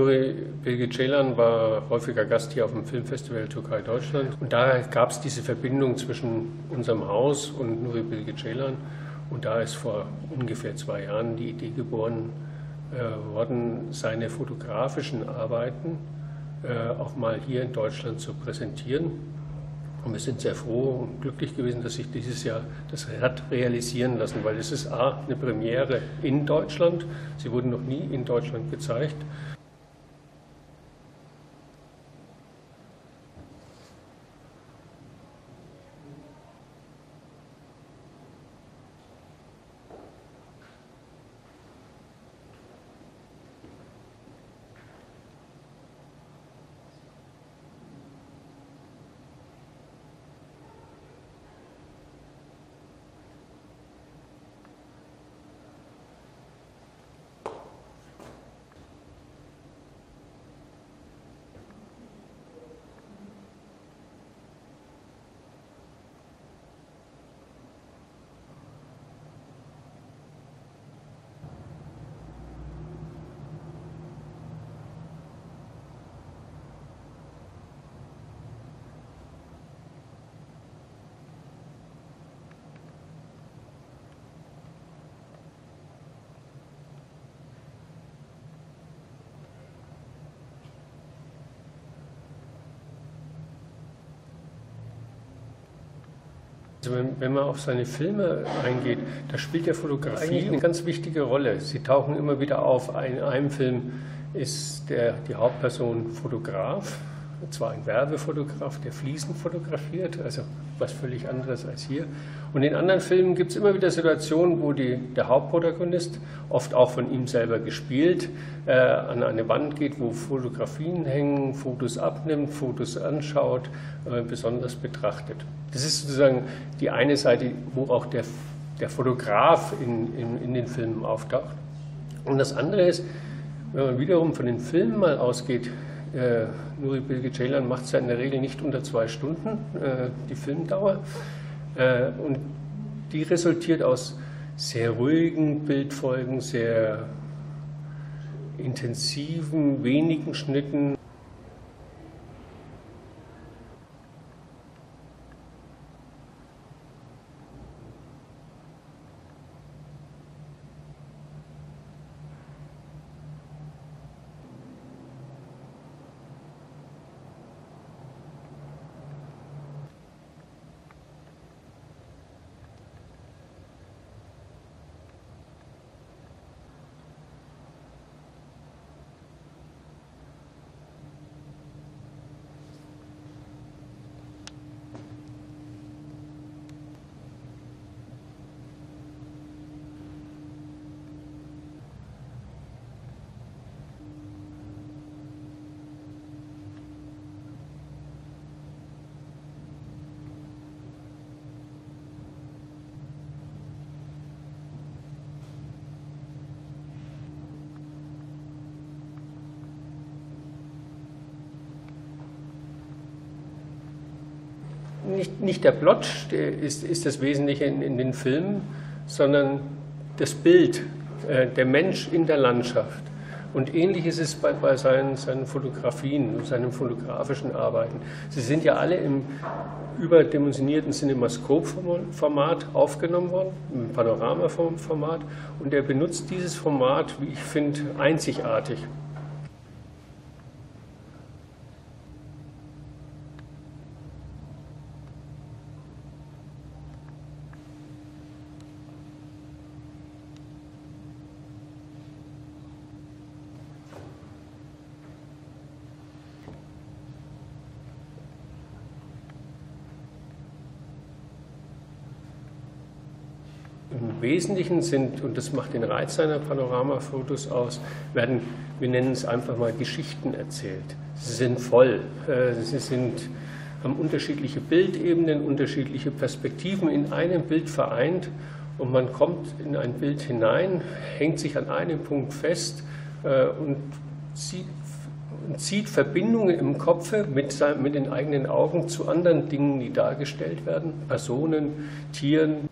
Nuri Bilge Ceylan war häufiger Gast hier auf dem Filmfestival Türkei Deutschland. Und da gab es diese Verbindung zwischen unserem Haus und Nuri Bilge Ceylan. Und da ist vor ungefähr zwei Jahren die Idee geboren äh, worden, seine fotografischen Arbeiten äh, auch mal hier in Deutschland zu präsentieren. Und wir sind sehr froh und glücklich gewesen, dass sich dieses Jahr das hat realisieren lassen, weil es ist A, eine Premiere in Deutschland. Sie wurden noch nie in Deutschland gezeigt. Also wenn, wenn, man auf seine Filme eingeht, da spielt der Fotografie eigentlich eine ganz wichtige Rolle. Sie tauchen immer wieder auf. In einem Film ist der, die Hauptperson Fotograf, zwar ein Werbefotograf, der Fliesen fotografiert, also was völlig anderes als hier. Und in anderen Filmen gibt es immer wieder Situationen, wo die, der Hauptprotagonist, oft auch von ihm selber gespielt, äh, an eine Wand geht, wo Fotografien hängen, Fotos abnimmt, Fotos anschaut, äh, besonders betrachtet. Das ist sozusagen die eine Seite, wo auch der, der Fotograf in, in, in den Filmen auftaucht. Und das andere ist, wenn man wiederum von den Filmen mal ausgeht, äh, Nuri Bilge Ceylan macht es ja in der Regel nicht unter zwei Stunden, äh, die Filmdauer. Äh, und die resultiert aus sehr ruhigen Bildfolgen, sehr intensiven, wenigen Schnitten. Nicht, nicht der Plot ist, ist das Wesentliche in, in den Filmen, sondern das Bild, äh, der Mensch in der Landschaft. Und ähnlich ist es bei, bei seinen, seinen Fotografien, seinen fotografischen Arbeiten. Sie sind ja alle im überdimensionierten Cinemascope-Format aufgenommen worden, im Panorama-Format. Und er benutzt dieses Format, wie ich finde, einzigartig. Im Wesentlichen sind, und das macht den Reiz seiner Panoramafotos aus, werden, wir nennen es einfach mal Geschichten erzählt. Sie sind voll, äh, sie sind, haben unterschiedliche Bildebenen, unterschiedliche Perspektiven in einem Bild vereint und man kommt in ein Bild hinein, hängt sich an einem Punkt fest äh, und zieht, zieht Verbindungen im Kopf mit, mit den eigenen Augen zu anderen Dingen, die dargestellt werden, Personen, Tieren.